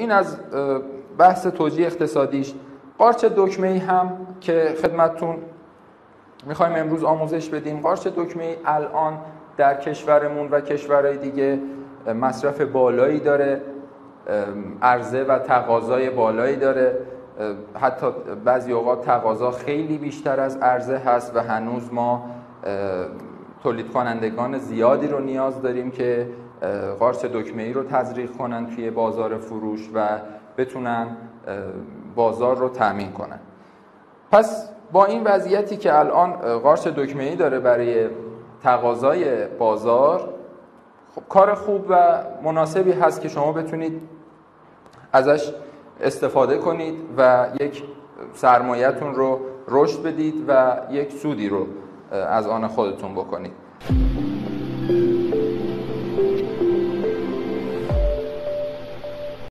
این از بحث توجیه اقتصادیش. قارچ دکمه هم که خدمتتون می‌خوایم امروز آموزش بدیم. قارچ دکمه الان در کشورمون و کشورهای دیگه مصرف بالایی داره عرضه و تقاضای بالایی داره. حتی بعضی اوقات تقاضا خیلی بیشتر از عرضه هست و هنوز ما تولید کنندگان زیادی رو نیاز داریم که قارچ دکمه ای رو تزریق کنن توی بازار فروش و بتونن بازار رو تأمین کنن. پس با این وضعیتی که الان قارچ دکمه ای داره برای تقاضای بازار خب کار خوب و مناسبی هست که شما بتونید ازش استفاده کنید و یک سرمایهتون رو رشد بدید و یک سودی رو از آن خودتون بکنید.